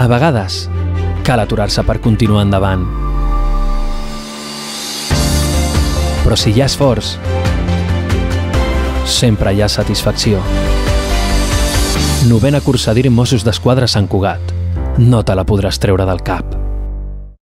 A vegades, cal aturar-se per continuar endavant. Però si hi ha esforç, sempre hi ha satisfacció. Novena cursa d'IR Mossos d'Esquadra Sant Cugat. No te la podràs treure del cap.